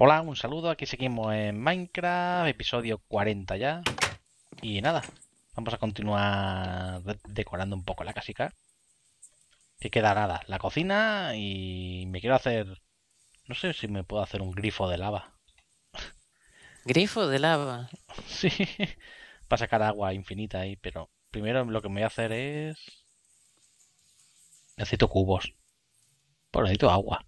Hola, un saludo, aquí seguimos en Minecraft, episodio 40 ya. Y nada, vamos a continuar de- decorando un poco la casica. Que queda nada, la cocina y me quiero hacer... No sé si me puedo hacer un grifo de lava. Grifo de lava. Sí, para sacar agua infinita ahí, pero primero lo que me voy a hacer es... Necesito cubos. Pues necesito agua.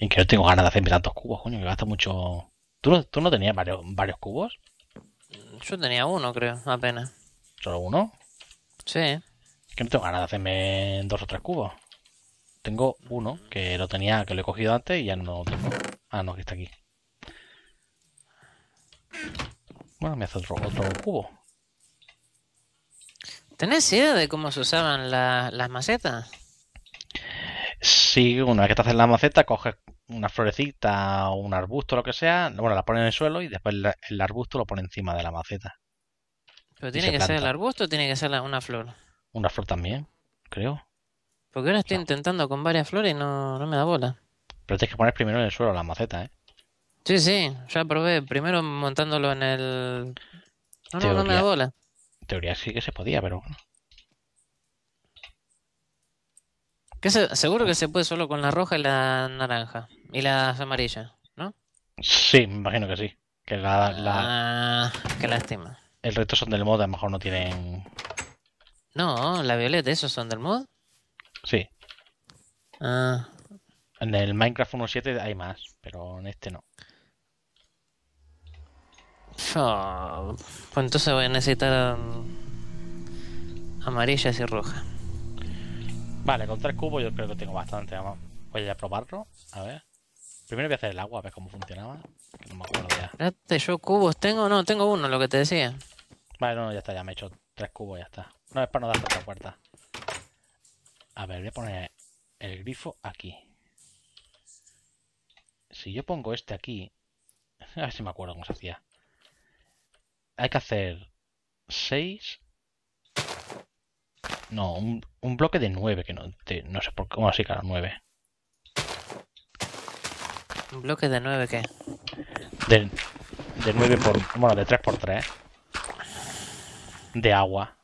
Y que no tengo ganas de hacerme tantos cubos, coño, que gasta mucho... ¿Tú no, tú no tenías varios, varios cubos? Yo tenía uno, creo, apenas. ¿Solo uno? Sí. Que no tengo ganas de hacerme dos o tres cubos. Tengo uno que lo tenía, que lo he cogido antes y ya no lo tengo. Ah, no, que está aquí. Bueno, me hace otro, otro cubo. ¿Tenés idea de cómo se usaban la- las macetas? Sí, una vez que te haces la maceta, coges una florecita o un arbusto lo que sea, bueno, la pones en el suelo y después el arbusto lo pones encima de la maceta. ¿Pero tiene que ser el arbusto o tiene que ser la- una flor? Una flor también, creo. Porque ahora estoy No. intentando con varias flores y no, no me da bola. Pero tienes que poner primero en el suelo la maceta, ¿eh? Sí, sí, ya probé. Primero montándolo en el... No, no, no me da bola. En teoría sí que se podía, pero bueno. Que se- seguro que se puede solo con la roja y la naranja. Y las amarillas, ¿no? Sí, me imagino que sí. Que la, la- Ah, qué lástima. el resto son del mod, a lo mejor no tienen... No, la violeta, ¿esos son del mod? Sí, Ah, en el Minecraft 1.7 hay más, pero en este no. oh, pues entonces voy a necesitar amarillas y rojas. Vale, con tres cubos yo creo que tengo bastante. Vamos. Voy a probarlo, a ver. Primero voy a hacer el agua, a ver cómo funcionaba. Que no me acuerdo ya. Yo cubos tengo, no, tengo uno, lo que te decía. Vale, no, ya está, ya me he hecho tres cubos, ya está. No, es para no dar tanta puerta. A ver, voy a poner el grifo aquí. Si yo pongo este aquí... A ver si me acuerdo cómo se hacía. Hay que hacer seis... No, un, un bloque de nueve, que no, de- no sé por cómo así, claro, nueve. Un bloque de nueve, ¿qué? De, de 9 por... Bueno, de 3 por 3. De agua.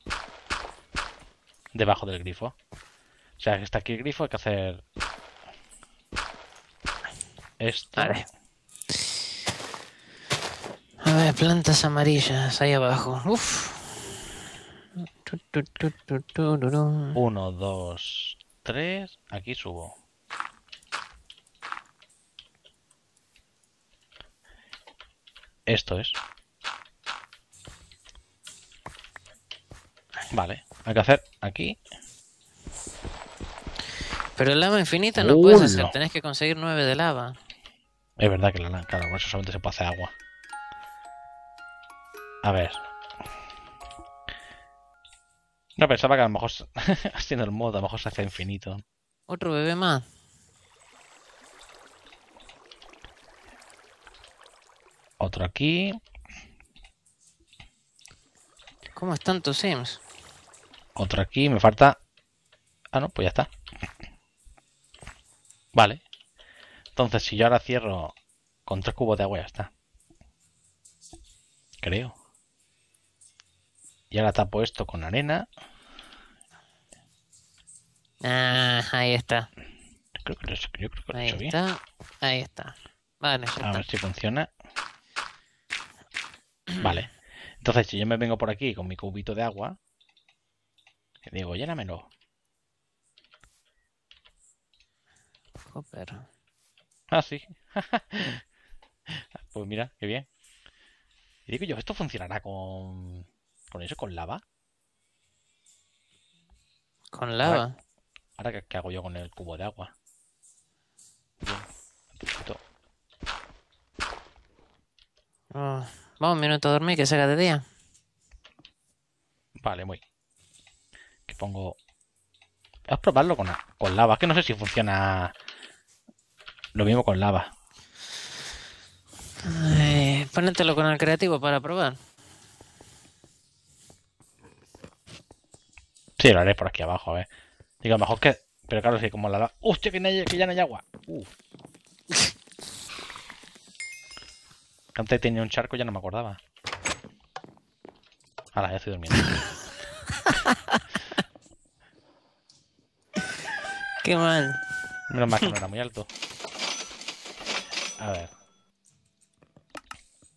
Debajo del grifo. O sea, que está aquí el grifo, hay que hacer... Esto. Vale. A ver, plantas amarillas, ahí abajo. Uf. 1, 2, 3. Aquí subo. Esto es. Vale, hay que hacer aquí. Pero lava infinita no puedes hacer, Uno. tenés que conseguir nueve de lava. Es verdad que la, claro, con eso solamente se puede hacer agua. A ver. No, pensaba que a lo mejor, haciendo el mod, a lo mejor se hace infinito. Otro bebé más. Otro aquí. ¿Cómo están tus sims? Otro aquí. Me falta... Ah, no, pues ya está. Vale. Entonces, si yo ahora cierro con tres cubos de agua, ya está. Creo. Y ahora tapo esto con arena. Ah, ahí está. Yo creo que lo, yo creo que lo he Ahí hecho bien. está. Ahí está. Vale, A ver si funciona. Vale. Entonces, si yo me vengo por aquí con mi cubito de agua, que digo, llénamelo. Joder. Ah, sí. Pues mira, qué bien. Y digo yo, ¿esto funcionará con, con eso, con lava? Con lava. Ahora, ¿qué, qué hago yo con el cubo de agua? Bien. Necesito- Oh, Vamos un minuto a dormir que se haga de día. Vale, muy. Que pongo... Vamos a probarlo con, con lava. Es que no sé si funciona lo mismo con lava. Eh, Pónetelo con el creativo para probar. Sí, lo haré por aquí abajo, a ver. Digo, a lo mejor que... Pero claro, sí, como la. ¡Hostia, que, no hay- que ya no hay agua! Uh. Antes tenía un charco ya no me acordaba. Ahora, ya estoy durmiendo. Qué mal. Menos mal que no era muy alto. A ver.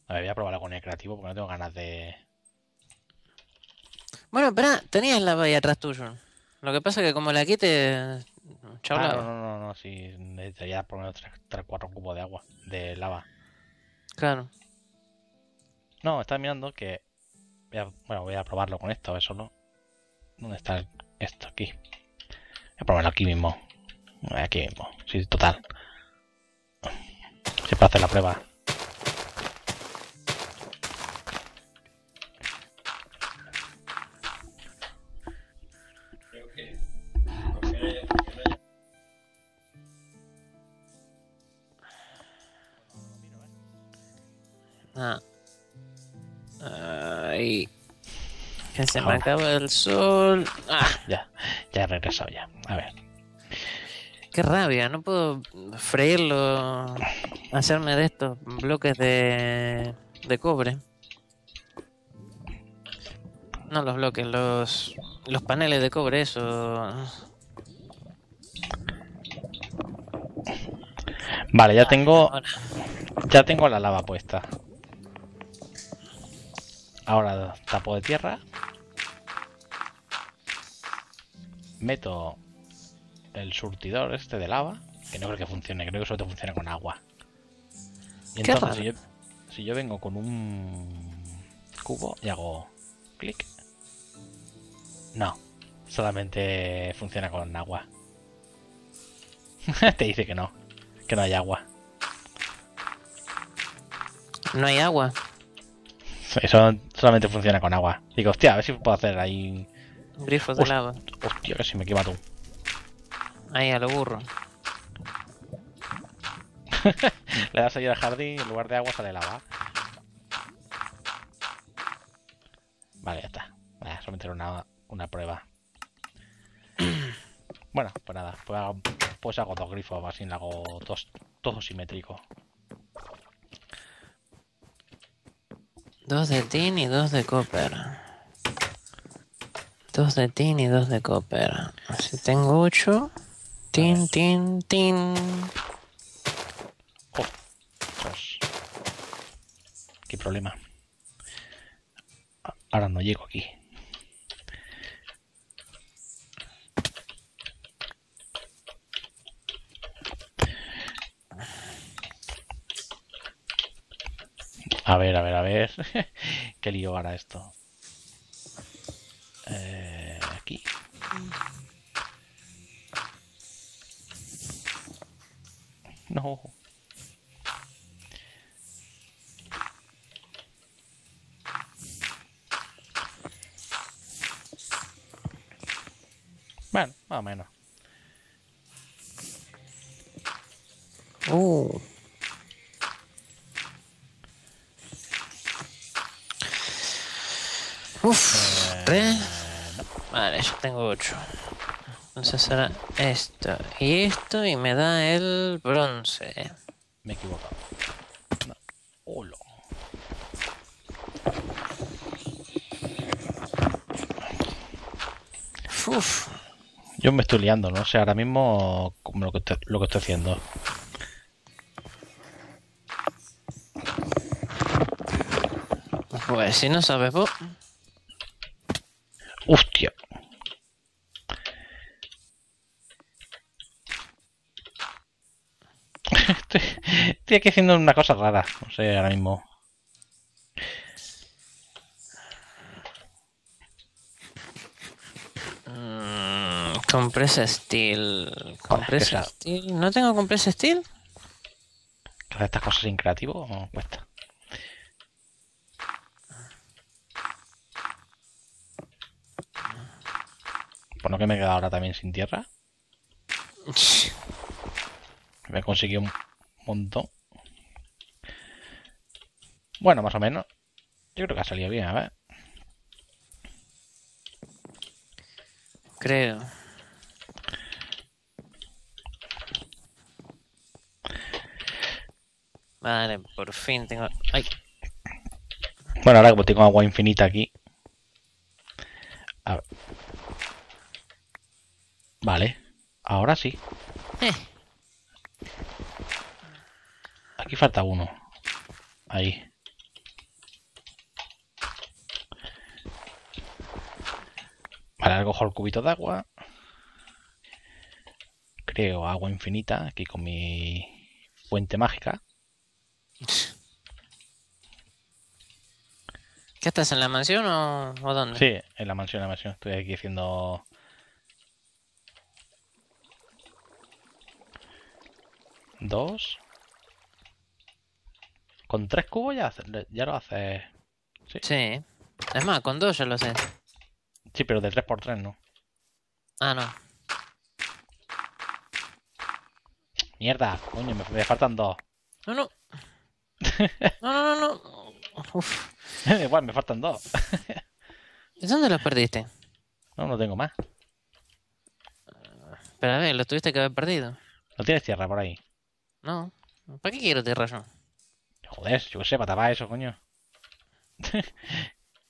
A ver, voy a probarlo con el creativo porque no tengo ganas de. Bueno, espera, tenías la valla atrás tuyo. Lo que pasa es que como la quite... Chao, Ah, no, no, no, no, sí. Necesitaría por lo menos 3 4 cubos de agua, de lava. Claro. No, estaba mirando que. voy a- bueno, voy a probarlo con esto, a ver solo. ¿Dónde está esto? Aquí. Voy a probarlo aquí mismo. Aquí mismo. Sí, total. Siempre hacer la prueba. Se me Ahora. acaba el sol. Ah, Ya, ya he regresado ya. A ver. qué rabia. No puedo freírlo. Hacerme de estos bloques de, de cobre. No los bloques, los, los paneles de cobre, eso. Vale, ya tengo. Ahora. Ya tengo la lava puesta. Ahora tapo de tierra. Meto el surtidor este de lava. Que no creo que funcione, creo que solo te funciona con agua. Y Qué entonces si yo, raro. si yo vengo con un cubo y hago clic. No, solamente funciona con agua. te dice que no, que no hay agua. No hay agua. Eso solamente funciona con agua. Digo, hostia, a ver si puedo hacer ahí. Grifos de Host- lava. Hostia, que si me quema tú. Ahí a lo burro. Le das ahí al jardín y en lugar de agua sale lava. Vale, ya está. Vale, solamente era una, una prueba. Bueno, pues nada, pues hago, pues hago dos grifos, así le hago dos, todo simétrico. Dos de tin y dos de copper. Dos de tin y dos de copper. Si tengo ocho. Tin, tin, tin. Ostras. Qué problema. Ahora no llego aquí. A ver, a ver, a ver. Qué lío hará esto. Eh, No. Bueno, más o menos. Uh. Uf. Tres. Vale, yo tengo ocho. Entonces será esto y esto y me da el bronce. Me he equivocado. No. Hola. Uf. Yo me estoy liando, no sé ahora mismo como lo que estoy, lo que estoy haciendo. Pues si no sabes vos. Hostia. Estoy, estoy aquí haciendo una cosa rara. No sé ahora mismo. Mm, compresa steel. Compresa esa- steel. ¿No tengo compresa steel? ¿Que hacer estas cosas sin creativo o cuesta? Por lo que me he quedado ahora también sin tierra. Me he conseguido un montón. Bueno, más o menos. Yo creo que ha salido bien, a ver. Creo. Vale, por fin tengo... ¡Ay! Bueno, ahora como tengo agua infinita aquí. A ver. Vale. Ahora sí. Eh, Aquí falta uno. Ahí. Ahora cojo el cubito de agua. Creo agua infinita aquí con mi fuente mágica. ¿Qué estás en la mansión o, o dónde? Sí, en la mansión, en la mansión. Estoy aquí haciendo... Dos. Con tres cubos ya, lo haces. Sí. Es más, con dos ya lo sé. Sí, pero de tres por tres, ¿no? Ah, no. Mierda, coño, me, me faltan dos. No, no. No, no, no, no. Uf. Igual, me faltan dos. ¿Y dónde los perdiste? No, no tengo más. Pero a ver, los tuviste que haber perdido. ¿No tienes tierra por ahí? No. ¿Para qué quiero tierra yo? Joder, yo qué sé, para tapar eso, coño.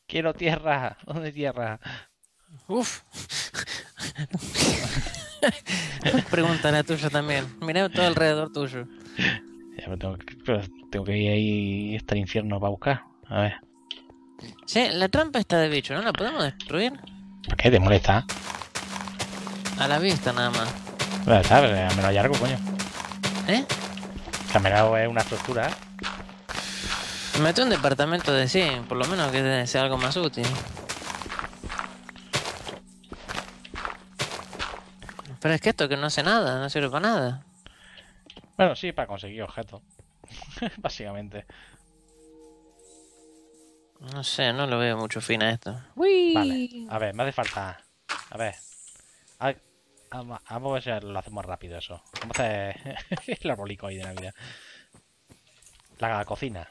Quiero tierra. ¿Dónde tierra? Uf. Pregúntale a tuyo también. Miré todo alrededor tuyo. Ya, pero tengo, que, pero tengo que ir ahí hasta el infierno para buscar. A ver. Sí, la trampa está de bicho, ¿no la podemos destruir? ¿Por qué te molesta? A la vista nada más. Bueno, ¿sabes? A menos hay algo, coño. ¿Eh? Menos es una estructura. Mete un departamento de 100, por lo menos que sea algo más útil. Pero es que esto que no hace nada, no sirve para nada. Bueno, sí, para conseguir objetos. Básicamente. No sé, no lo veo mucho fin a esto. ¡Uy! Vale. A ver, me hace falta. A ver. A- Vamos vamos a ver si lo hacemos rápido eso. Vamos a hacer el arbolico ahí de Navidad. La cocina.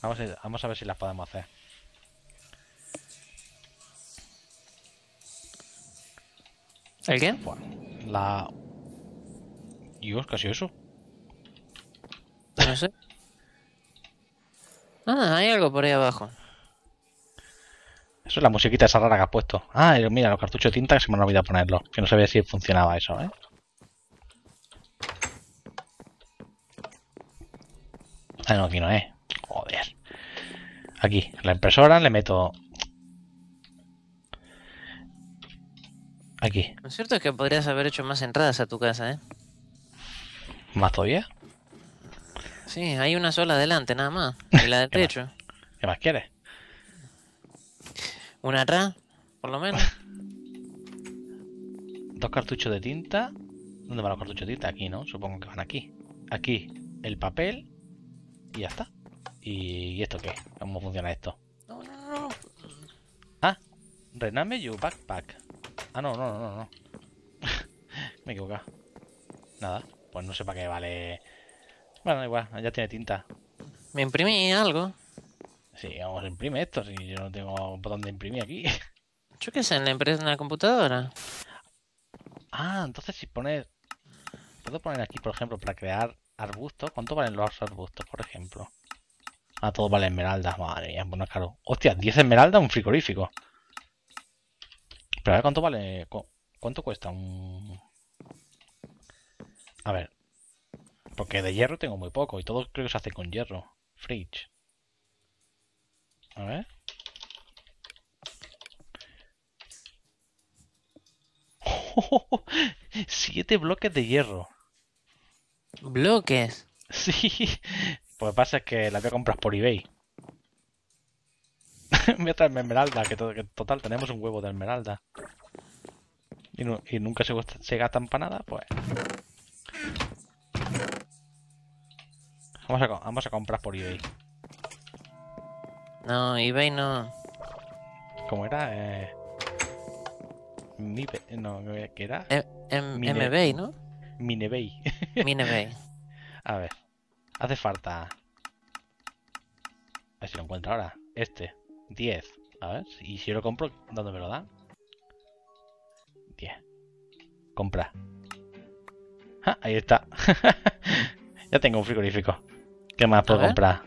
Vamos a, vamos a ver si las podemos hacer. ¿El qué? La... Dios, ¿qué ha sido eso? No sé. Ah, hay algo por ahí abajo. Eso es la musiquita esa rara que has puesto. Ah, mira, los cartuchos de tinta que se me han olvidado ponerlos. Que no sabía si funcionaba eso, ¿eh? Ah, no, aquí no es. Joder. Aquí, la impresora le meto... Aquí, Lo cierto es que podrías haber hecho más entradas a tu casa, ¿eh? más todavía. Sí, hay una sola adelante, nada más. Y la del ¿Qué más? techo. ¿Qué más quieres? Una atrás, por lo menos. Dos cartuchos de tinta. ¿Dónde van los cartuchos de tinta? Aquí, ¿no? Supongo que van aquí. Aquí, el papel. Y ya está. ¿Y esto qué? ¿Cómo funciona esto? No, no, no. Ah, rename your backpack. Ah, no, no, no, no. no. Me he equivocado. Nada, pues no sé para qué vale. Bueno, da igual, ya tiene tinta. Me imprimí algo. Sí, vamos a imprimir esto. Si yo no tengo botón de imprimir aquí. Yo qué sé, en la empresa en la computadora. Ah, entonces si pones. Puedo poner aquí, por ejemplo, para crear arbustos. ¿Cuánto valen los arbustos, por ejemplo? Ah, todo vale esmeraldas. Madre mía, bueno, claro. Hostia, 10 esmeraldas, un frigorífico. Pero a ver cuánto vale. cu- ¿Cuánto cuesta un.? A ver. Porque de hierro tengo muy poco y todo creo que se hace con hierro. Fridge. A ver. Siete bloques de hierro. Bloques. Sí. Pues pasa es que la voy a comprar por eBay. voy a traerme esmeralda, que, to- que total tenemos un huevo de esmeralda. Y, nu- y nunca se, se gastan para nada, pues. Vamos a, vamos a comprar por eBay. No, eBay no. ¿Cómo era? Eh... No, ¿qué era? Mine- MBay, ¿no? Minebay. Minebay. A ver. Hace falta. A ver si lo encuentro ahora. Este. 10. A ver. Y si yo lo compro, ¿dónde me lo dan? 10. Compra. Ah, ahí está. ya tengo un frigorífico. ¿Qué más puedo comprar?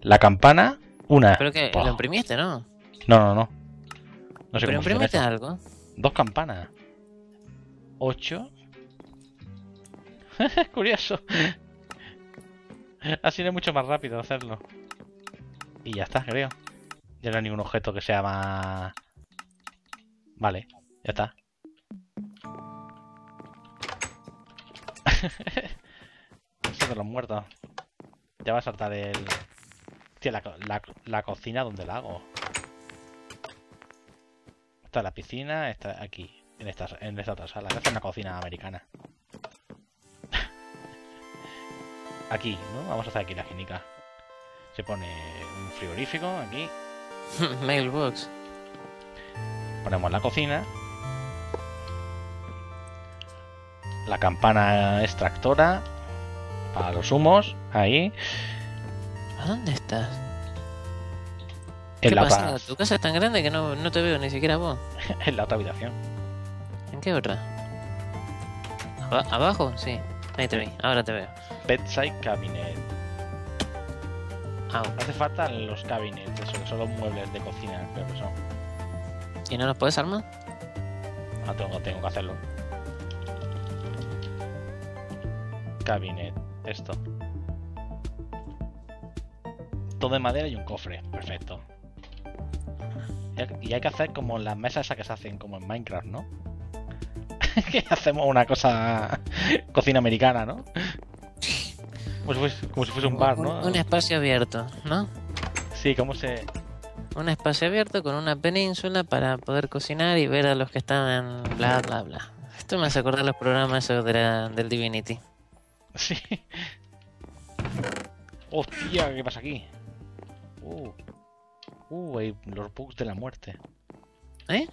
La campana, una. Pero que lo imprimiste, ¿no? No, no, no. No sé Pero imprimiste algo. Dos campanas. Ocho. Curioso. Así es mucho más rápido hacerlo. Y ya está, creo. Ya no hay ningún objeto que sea más... Vale, ya está. Eso de los muertos. Ya va a saltar el... Co- la- la cocina, ¿dónde la hago? Está la piscina, está aquí, en esta, en esta otra sala. Esta es una cocina americana. aquí, ¿no? Vamos a hacer aquí la ginica. Se pone un frigorífico aquí. Mailbox. Ponemos la cocina. La campana extractora. Para los humos. Ahí. ¿A dónde estás? En ¿Qué la, pasa? otra, Tu casa es tan grande que no, no te veo ni siquiera vos. en la otra habitación. ¿En qué otra? Aba- ¿Abajo? Sí. Ahí te vi. Ahora te veo. Bedside cabinet. Au. Hace falta los cabinets, eso, que son los muebles de cocina, creo que son. ¿Y no los puedes armar? Ah, tengo, tengo que hacerlo. Cabinet, esto. Todo de madera y un cofre, perfecto. Y hay- Y hay que hacer como las mesas esas que se hacen como en Minecraft, ¿no? que hacemos una cosa cocina americana, ¿no? Como si fuese, como si fuese un bar, ¿no? Un, un espacio abierto, ¿no? Sí, como se... Un espacio abierto con una península para poder cocinar y ver a los que están bla bla bla. Esto me hace acordar los programas de la- del Divinity. Sí. Hostia, ¿qué pasa aquí? Uh. Uh, hay los bugs de la muerte. ¿Eh?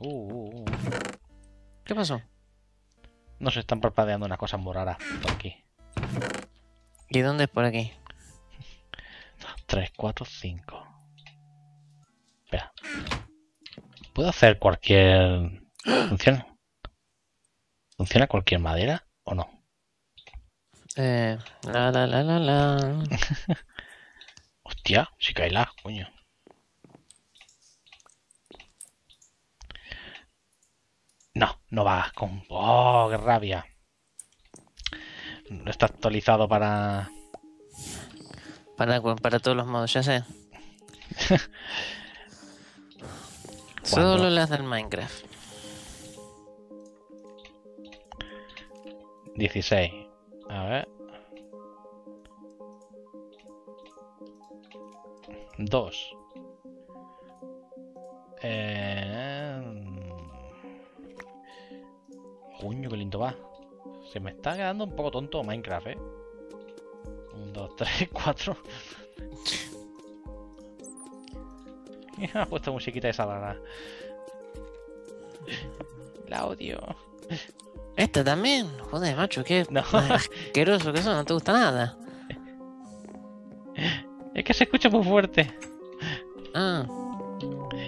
Uh, uh, uh. ¿Qué pasó? No se están parpadeando unas cosas muy raras por aquí. ¿Y dónde es por aquí? 3, 4, 5. Espera. ¿Puedo hacer cualquier... ¿Funciona? ¿Funciona cualquier madera o no? Eh, la la la la la. Hostia, si cae la, coño. No, no va con... ¡Oh, qué rabia! No está actualizado para... Para, para todos los modos, ya sé. Solo las del Minecraft. 16. A ver. 2. Eh... Coño, qué lindo va. Se me está quedando un poco tonto Minecraft, eh. 1, 2, 3, 4. Ha puesto musiquita de salada. La odio. Esta también. Joder, macho, qué No. asqueroso que eso, no te gusta nada. Es que se escucha muy fuerte. Ah,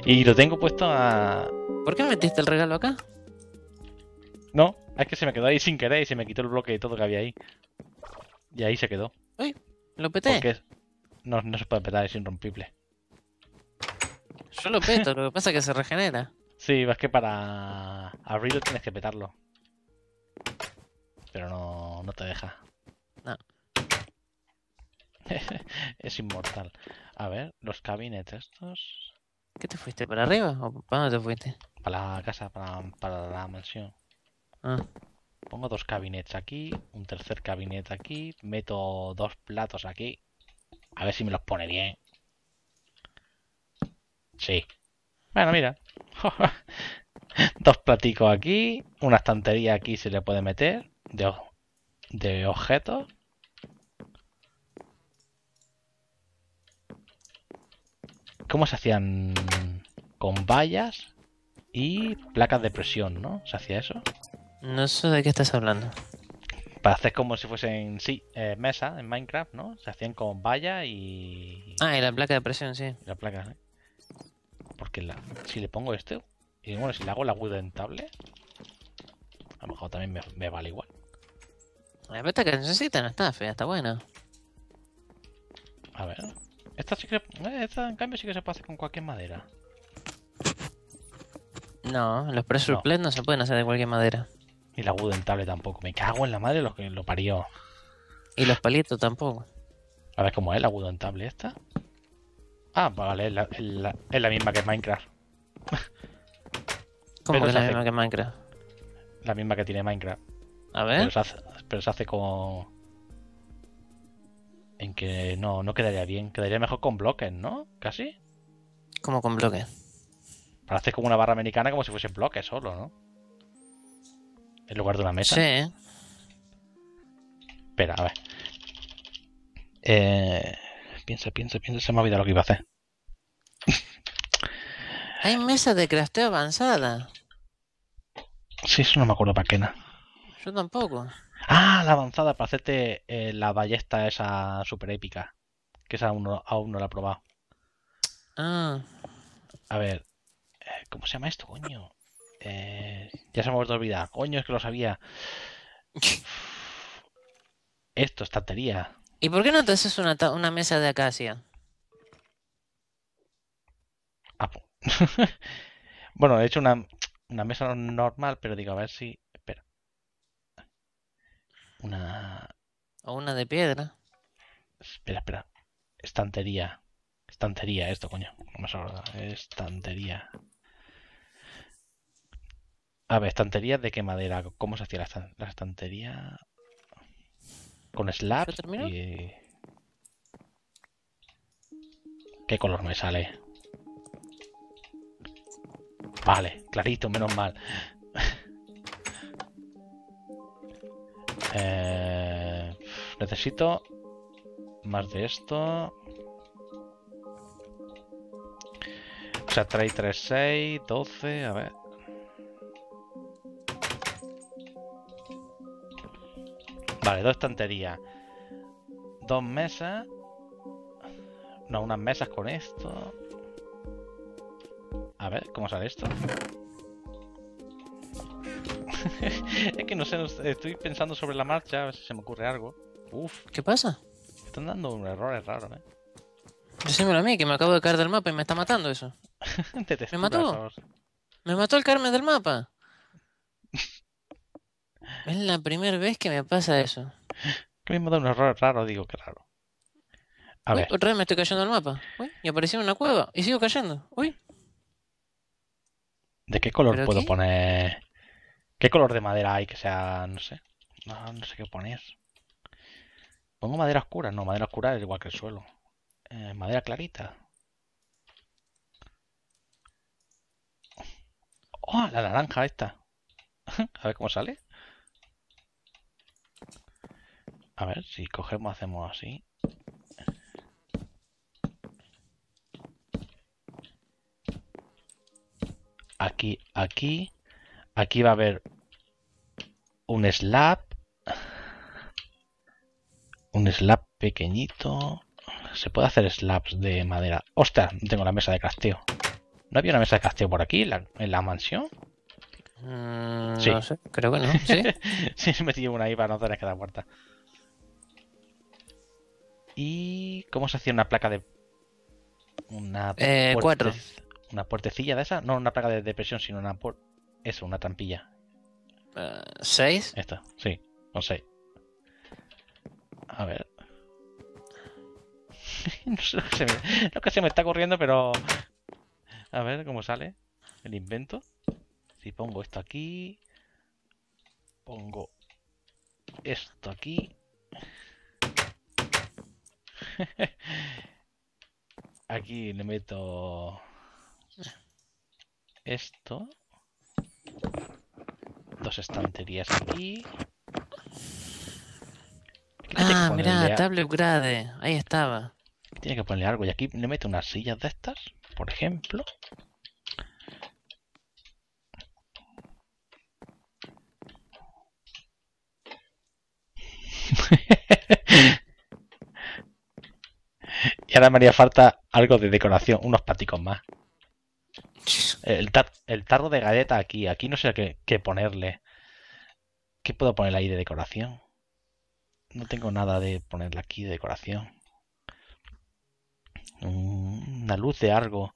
Y lo tengo puesto a. ¿por qué metiste el regalo acá? No, es que se me quedó ahí sin querer y se me quitó el bloque y todo que había ahí. Y ahí se quedó. Lo peté. Porque es- no, no se puede petar, es irrompible. Yo lo peto, lo que pasa es que se regenera. Sí, es que para abrirlo tienes que petarlo. Pero no, no te deja. No. es inmortal. A ver, los cabinets estos. ¿Qué te fuiste? ¿Para arriba o para dónde te fuiste? Para la casa, para, para la mansión. Ah, Pongo dos cabinets aquí, un tercer cabinet aquí, meto dos platos aquí. A ver si me los pone bien. Sí. Bueno, mira. dos platicos aquí, una estantería aquí se le puede meter de, de objetos. ¿Cómo se hacían? Con vallas y placas de presión, ¿no? ¿Se hacía eso? No sé de qué estás hablando. Para hacer como si fuesen, sí, eh, mesa en Minecraft, ¿no? Se hacían con valla y Ah, y la placa de presión, sí. la placa, ¿eh? Porque la, si le pongo esto, y bueno, si le hago la wooden table, a lo mejor también me, me vale igual. La esta cancioncita no está fea, está buena. A ver. Esta sí que. eh, Esta en cambio sí que se puede hacer con cualquier madera. No, los No. plates no se pueden hacer de cualquier madera. Y la Wooden Table tampoco. Me cago en la madre lo que lo parió. Y los palitos tampoco. A ver cómo es la Wooden Table esta. Ah, vale, es la, es la- es la misma que Minecraft. ¿Cómo Pero que es la hace- misma que Minecraft? La misma que tiene Minecraft. A Pero ver. se hace, pero se hace con. En que no, no quedaría bien. Quedaría mejor con bloques, ¿no? Casi. ¿Cómo con bloques? Para hacer como una barra americana como si fuesen bloques solo, ¿no? En lugar de una mesa. Sí. Espera, a ver. Eh, piensa, piensa, piensa. Se me ha olvidado lo que iba a hacer. Hay mesas de crafteo avanzada. Sí, eso no me acuerdo para qué nada. Yo tampoco. Ah, la avanzada para hacerte eh, la ballesta esa super épica. Que esa aún no, aún no la he probado. Ah, A ver, eh, ¿cómo se llama esto, coño? Eh, ya se me ha vuelto a olvidar. Coño, es que lo sabía. Esto, estantería. ¿y por qué no te haces una, una mesa de acacia? Ah, pu- bueno, he hecho una, una mesa normal, pero digo, a ver si. Espera. Una. O una de piedra. Espera, espera. Estantería. Estantería, esto, coño. No me acuerdo. Estantería. A ver, estantería de qué madera. ¿Cómo se hacía la, la estantería? Con slabs y. ¿Qué color me sale? Vale, clarito, menos mal. Eh, necesito más de esto. O sea, trae 3, 6, 12, a ver. Vale, dos estanterías. Dos mesas. No, unas mesas con esto. A ver, ¿cómo sale esto? es que no sé, estoy pensando sobre la marcha, a ver si se me ocurre algo. Uf, ¿Qué pasa? están dando un errores raros, ¿eh? Decímelo a mí, que me acabo de caer del mapa y me está matando eso. Texturas mató? Me mató el Carmen del mapa. Es la primera vez que me pasa eso. Que me da un error raro, digo, que raro. A Uy, ver, otra vez me estoy cayendo del mapa. Uy, y aparecí en una cueva y sigo cayendo. Uy, ¿de qué color ¿pero puedo qué? poner? ¿Qué color de madera hay que sea, no sé? No, no sé qué poner. ¿Pongo madera oscura? No, madera oscura es igual que el suelo. Eh, madera clarita. ¡Oh! La naranja esta. A ver cómo sale. A ver, si cogemos, hacemos así. Aquí, aquí. Aquí va a haber un slab. Un slab pequeñito. Se puede hacer slabs de madera. ¡Ostras! No tengo la mesa de crafteo. ¿No había una mesa de crafteo por aquí, en la, en la mansión? Mm, Sí. no sé, creo que no. ¿Sí? sí, me metí una ahí para no tener que dar vuelta. ¿Y cómo se hacía una placa de... Una Eh, puerte- cuatro. ¿Una puertecilla de esa? No una placa de depresión, sino una... Eso, una trampilla. Eh, ¿Seis? Esta, sí, no sé. A ver. no sé lo que, se me, lo que se me está ocurriendo, pero... A ver cómo sale el invento. Si pongo esto aquí... Pongo esto aquí. Aquí le meto esto. Dos estanterías aquí. Ah, ponerle mirá, a- tablet upgrade. Ahí estaba. tiene que ponerle algo. Y aquí le meto unas sillas de estas, por ejemplo. y ahora me haría falta algo de decoración, unos paticos más. El, tar- el tarro de galleta aquí. Aquí no sé qué, qué ponerle. ¿Qué puedo poner ahí de decoración? No tengo nada de ponerle aquí de decoración. Mm, Una luz de algo.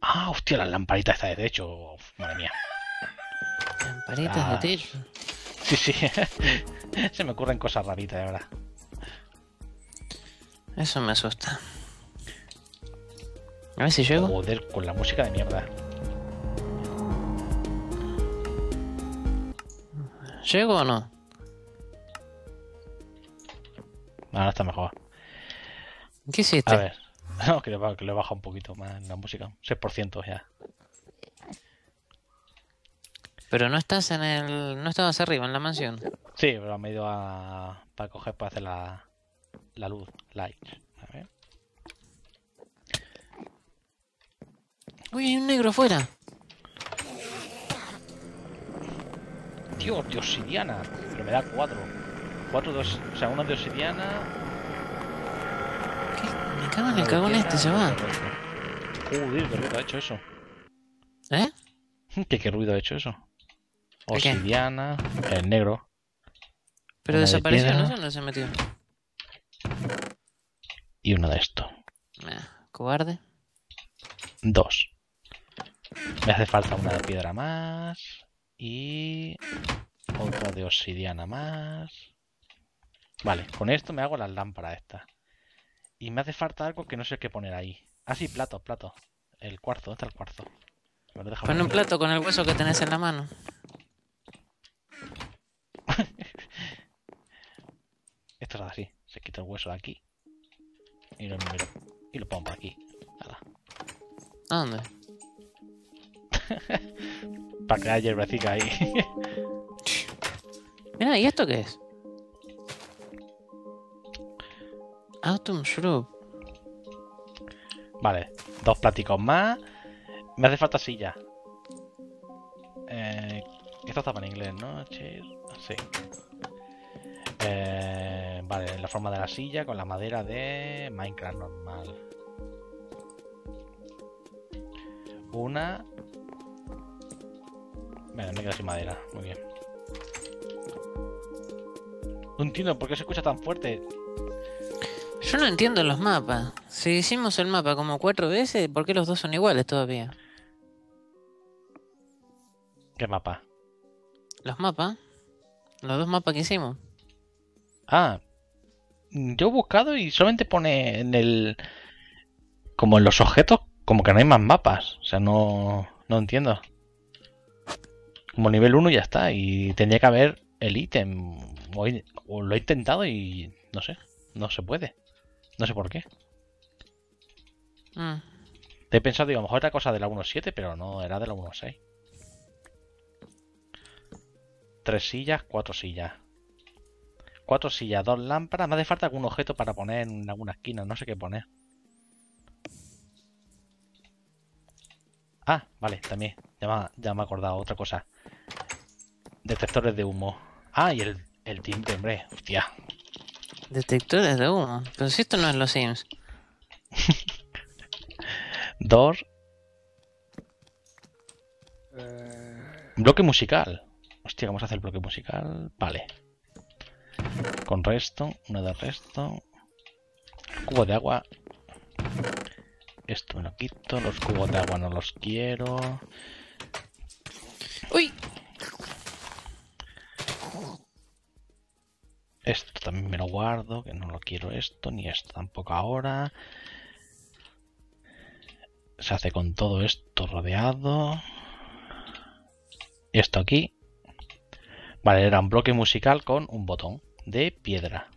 Ah, hostia, la lamparita está de techo. Madre mía. Lamparitas Ah. de techo. Sí, sí. Se me ocurren cosas raritas ahora. Eso me asusta. A ver si llego. Joder, con la música de mierda. ¿Llego o no? Ahora está mejor. ¿Qué hiciste? A ver. No, que le, que le baja un poquito más la música. 6% ya. Pero no estás en el. No estabas arriba en la mansión. Sí, pero me he ido a... para coger para hacer la, la luz. Light. A ver. Uy, hay un negro afuera. Tío, de obsidiana. Pero me da 4. 4 de os- O sea, uno de obsidiana. ¿Qué? Me cago en el de cagón este, se va. de. Joder, qué ruido ha hecho eso. ¿Eh? ¿Qué, qué ruido ha hecho eso? Obsidiana. El negro. Pero Una de desapareció, piedra. no sé dónde se metió. Y uno de estos. Ah, cobarde. Dos. Me hace falta una de piedra más. Y otra de obsidiana más. Vale, con esto me hago las lámparas estas. Y me hace falta algo que no sé qué poner ahí. Ah, sí, plato, plato. El cuarzo, ¿dónde está el cuarzo? Pon un plato con el hueso que tenés en la mano. Esto es así. Se quita el hueso de aquí. Y lo, y lo, y lo pongo por aquí. Nada. ¿A dónde? Para crear hierbecita ahí. Mira, ¿y esto qué es? Autumn Shrub. Vale, dos pláticos más. Me hace falta silla. Eh, esto estaba en inglés, ¿no? Sí. Eh, vale, en la forma de la silla con la madera de Minecraft normal. Una. Vale, me quedo sin madera. Muy bien. No entiendo por qué se escucha tan fuerte. Yo no entiendo los mapas. Si hicimos el mapa como cuatro veces, ¿por qué los dos son iguales todavía? ¿Qué mapa? Los mapas. Los dos mapas que hicimos. Ah, yo he buscado y solamente pone en el. Como en los objetos, como que no hay más mapas. O sea, no, no entiendo. Como nivel 1 ya está. Y tendría que haber el ítem. O, lo he intentado y no sé. No se puede. No sé por qué. Mm. He pensado, digo, a lo mejor era cosa de la 1.7, pero no, era de la 1.6. Tres sillas, cuatro sillas. Cuatro sillas, dos lámparas. Me hace falta algún objeto para poner en alguna esquina. No sé qué poner. Ah, vale, también. Ya me, ya me he acordado otra cosa. Detectores de humo. Ah, y el, el timbre, hombre. Hostia. Detectores de humo. Pero si esto no es los Sims. Dos. Bloque musical. Hostia, vamos a hacer el bloque musical. Vale. Con resto, uno de resto. Cubo de agua. Esto me lo quito. Los cubos de agua no los quiero. ¡Uy! Esto también me lo guardo, que no lo quiero esto, ni esto tampoco ahora. Se hace con todo esto rodeado. Esto aquí. Vale, era un bloque musical con un botón de piedra.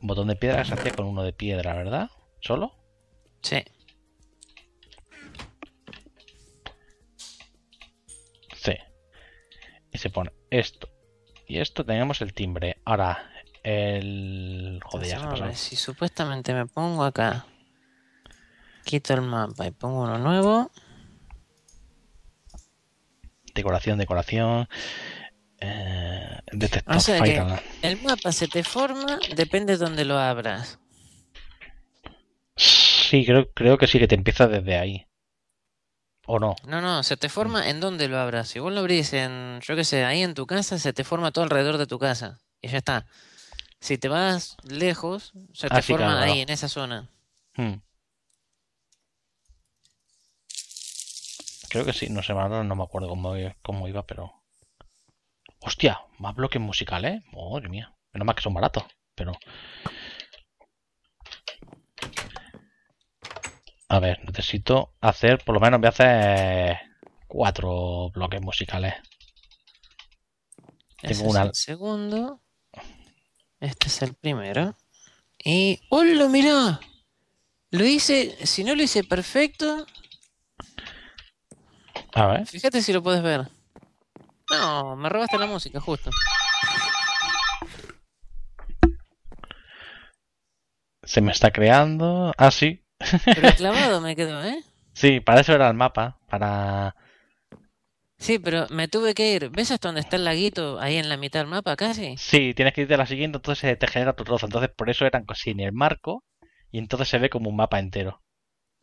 Un botón de piedra se hacía con uno de piedra, ¿verdad? ¿Solo? Sí. Sí. Y se pone esto. Y esto tenemos el timbre. Ahora, el... Joder, ya se pasó. si supuestamente me pongo acá, quito el mapa y pongo uno nuevo. Decoración, decoración. Detector O sea que fatal. el mapa se te forma, depende de donde lo abras. Sí, creo, creo que sí que te empieza desde ahí. ¿O no? No, no, se te forma en donde lo abras. Si vos lo abrís en, yo qué sé, ahí en tu casa, se te forma todo alrededor de tu casa. Y ya está. Si te vas lejos, se te Ah, sí, forma claro, ahí, en esa zona. Hmm. Creo que sí, no sé, no me acuerdo cómo, cómo iba, pero... Hostia, más bloques musicales, ¿eh? Madre mía. Menos mal que son baratos, pero... A ver, necesito hacer, por lo menos voy a hacer cuatro bloques musicales. Ese Tengo es una- el segundo. Este es el primero. Y. ¡Hola, mirá! Lo hice. Si no lo hice perfecto, A ver, fíjate si lo puedes ver. No, me robaste la música, justo. se me está creando... Ah, sí. Pero clavado me quedó, ¿eh? Sí, para eso era el mapa, para... Sí, pero me tuve que ir. ¿Ves hasta donde está el laguito ahí en la mitad del mapa casi? Sí, tienes que irte a la siguiente, entonces te genera tu trozo. Entonces, por eso eran sin el marco y entonces se ve como un mapa entero.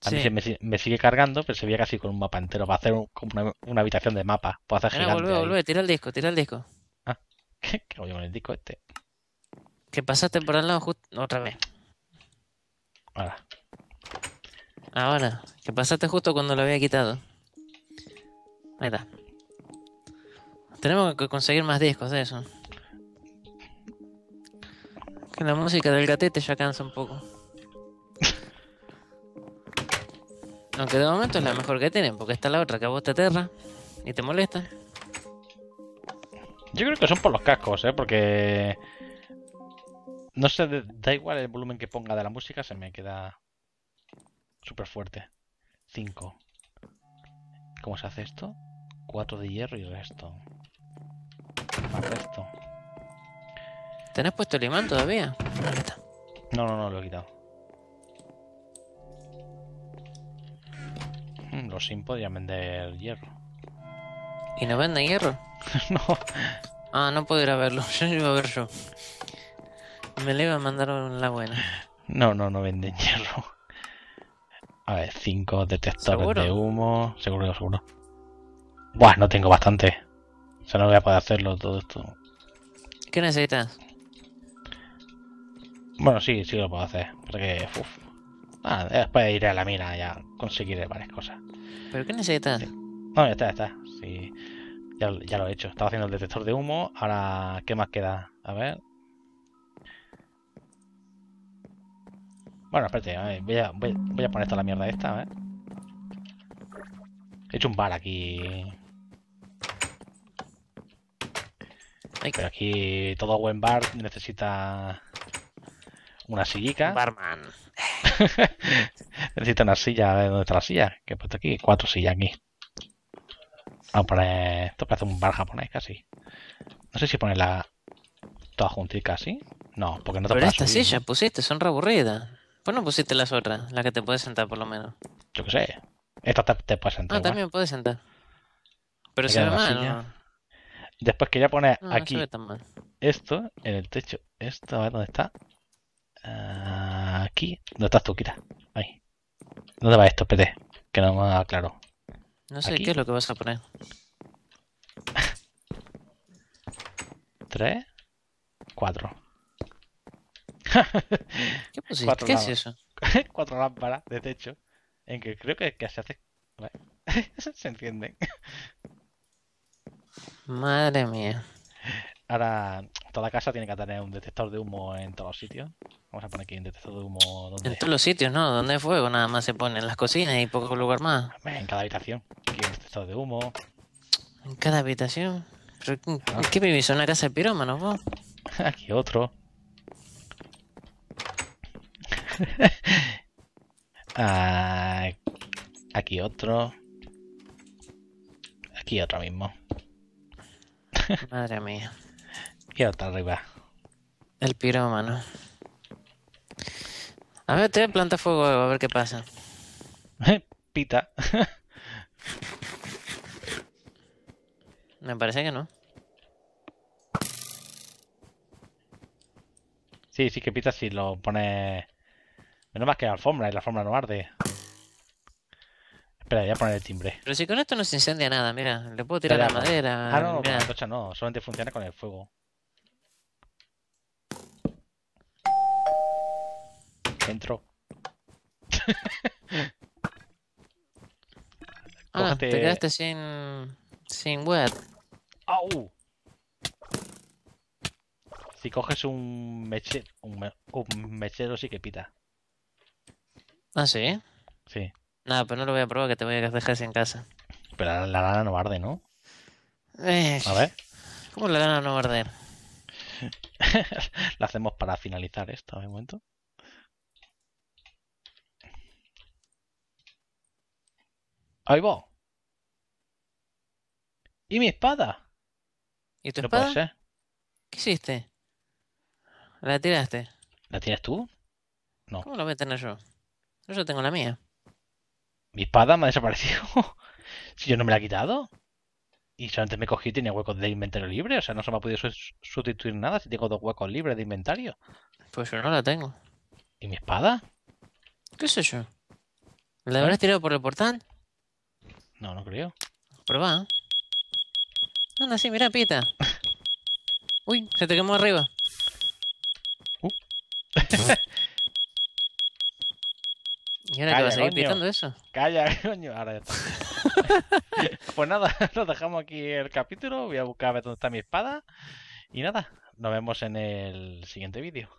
A mí Sí. se me, si- me sigue cargando, pero se veía casi con un mapa entero. Va a hacer un- como una, una habitación de mapa. Puedo hacer Mira, gigante tira el disco, tira el disco. ¿Qué, ¿Qué yo con el disco este? Que pasaste por al lado justo otra vez. Ahora. Ahora, que pasaste justo cuando lo había quitado. Ahí está. Tenemos que conseguir más discos de eso. Que la música del gatete ya cansa un poco. Aunque de momento es la mejor que tienen, porque está la otra que a vos te aterra y te molesta. Yo creo que son por los cascos, ¿eh? Porque... No sé, da igual el volumen que ponga de la música, se me queda súper fuerte. 5. ¿Cómo se hace esto? 4 de hierro y resto. Más resto. ¿Tenés puesto el imán todavía? No, no, no, lo he quitado. Sim podrían vender hierro. ¿Y no venden hierro? no. Ah, no puedo ir a verlo. Yo lo iba a ver yo. Me le iba a mandar la buena. No, no, no venden hierro. A ver, 5 detectores ¿Seguro? de humo. Seguro, seguro. Buah, no tengo bastante. O sea, no voy a poder hacerlo todo esto. ¿Qué necesitas? Bueno, sí, sí lo puedo hacer. Porque, uf. Ah, después iré a la mina ya conseguiré varias cosas. ¿Pero qué necesitas? No, ya está, ya está. Sí, ya, ya lo he hecho. Estaba haciendo el detector de humo. Ahora, ¿qué más queda? A ver. Bueno, espérate, a ver, voy, a, voy, voy a poner toda la mierda esta, a ver. He hecho un bar aquí. Ay, Pero aquí todo buen bar necesita una sillica. Barman. necesita una silla. A ver dónde está la silla. Que he puesto aquí. Cuatro sillas aquí. Vamos a poner. Esto parece un bar japonés casi. No sé si ponerla toda juntica así. No, porque no te Pero estas sillas ¿no? pusiste, son re aburridas. ¿Por no pusiste las otras? La que te puedes sentar por lo menos. Yo qué sé. Esta te, te puedes sentar. Ah, igual. también puedes sentar. Pero se ve la mal. ¿no? Después quería poner No, no aquí esto en el techo. Esto, a ver dónde está. Aquí. ¿Dónde estás tú, Kira? Ahí. ¿Dónde va esto, PT? Que no me aclaro. No sé Aquí. qué es lo que vas a poner. Tres. Cuatro. ¿Qué? Cuatro ¿Qué es eso? cuatro lámparas de techo en que creo que, que se hace se encienden Madre mía. Ahora toda casa tiene que tener un detector de humo en todos los sitios vamos a poner aquí un detector de humo donde En todos los sitios, ¿no? Donde hay fuego nada más se pone. En las cocinas y poco lugar más. en cada habitación aquí un detector de humo En cada habitación. ¿Pero qué- qué vivís? ¿En una casa de pirómanos vos? aquí otro Ah, aquí otro aquí otro mismo Madre mía. Y otro arriba El pirómano. A ver, te voy a plantar fuego a ver qué pasa. pita Me parece que no. Sí, sí que pita si lo pone. Menos más que la alfombra y la alfombra no arde. Espera, voy a poner el timbre. Pero si con esto no se incendia nada, mira, le puedo tirar la madera. Ah, no, con mira. la antorcha no, solamente funciona con el fuego. Entro. Ah, Cógete- te quedaste sin, sin web. ¡Au! Si coges un mechero, un, me- un mechero sí que pita. Ah, sí. Sí. Nada, pues no lo voy a probar que te voy a dejar sin casa. Pero la, la lana no arde, ¿no? Eh, A ver. ¿Cómo la gana no arder? La hacemos para finalizar esto, a un momento. Ahí va. ¿Y mi espada? ¿Y tu No puede espada? ser. ¿Qué hiciste? ¿La tiraste? ¿La tienes tú? No. ¿Cómo la voy a tener yo? Yo tengo la mía. Mi espada me ha desaparecido. si yo no me la he quitado. Y solamente me cogí y tenía huecos de inventario libre. O sea, no se me ha podido sus- sustituir nada si tengo dos huecos libres de inventario. Pues yo no la tengo. ¿Y mi espada? ¿Qué sé yo? ¿La ¿Eh? habrás tirado por el portal? No, no creo. Probá. Anda, sí, mira, pita. Uy, se te quemó arriba. Uh. ¿Y ahora Calla, vas a seguir coño. pitando eso? Calla, coño. Ahora ya está. pues nada, nos dejamos aquí el capítulo. Voy a buscar a ver dónde está mi espada. Y nada, nos vemos en el siguiente vídeo.